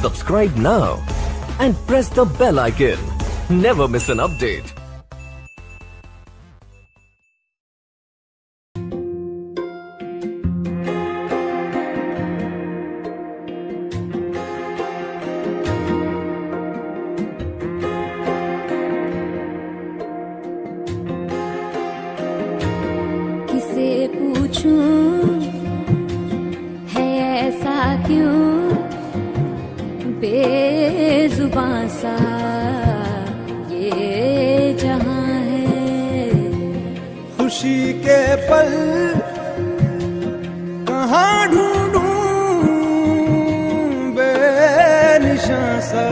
Subscribe now and press the bell icon. Never miss an update. किसे पूछूं है ऐसा क्यों बेजुबान सा ये जहाँ है। खुशी के पल कहाँ ढूंढूं बेनिशां सा?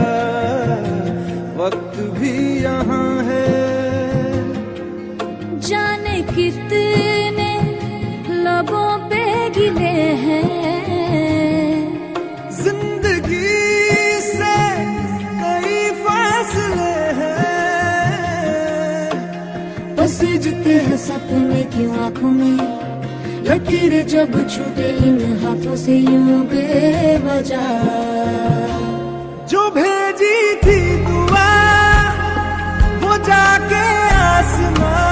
वक्त भी यहाँ है। जाने कितने लबों पे गिले हैं पसीजते हैं सपने की आँखों में। लकीर जब छूटे इन हाथों से यूँ बेवजह। जो भेजी थी दुआ, वो जाके आसमां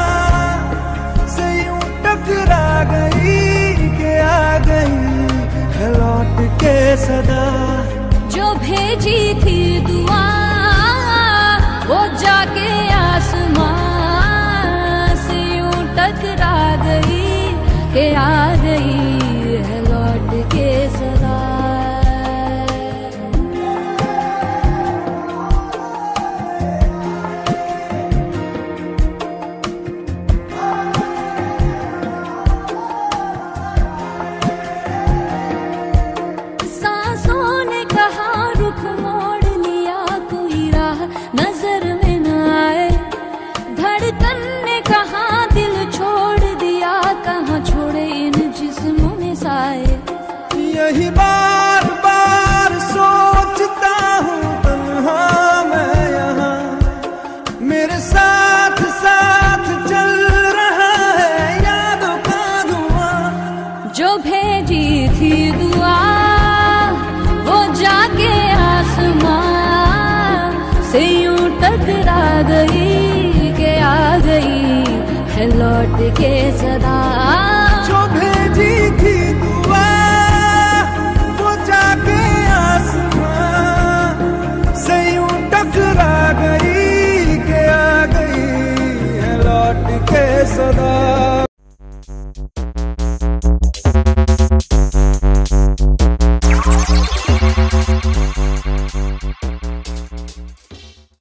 से यूँ टकरा गई के आ गई लौट के सदा। जो भेजी थी धड़कन ने कहा दिल छोड़ दिया कहाँ छोड़े इन जिस्मों में साए। यही बार बार सोचता हूँ तन्हा मैं यहाँ। मेरे साथ साथ चल रहा है यादों का धुआँ जो भेजी थी दुआ वो जाके आसमां से यूँ टकरा गई। लौट के सदा। जो भेजी थी दुआ, वो जाके आसमां। से टकरा गई के आ गई लौट के सदा।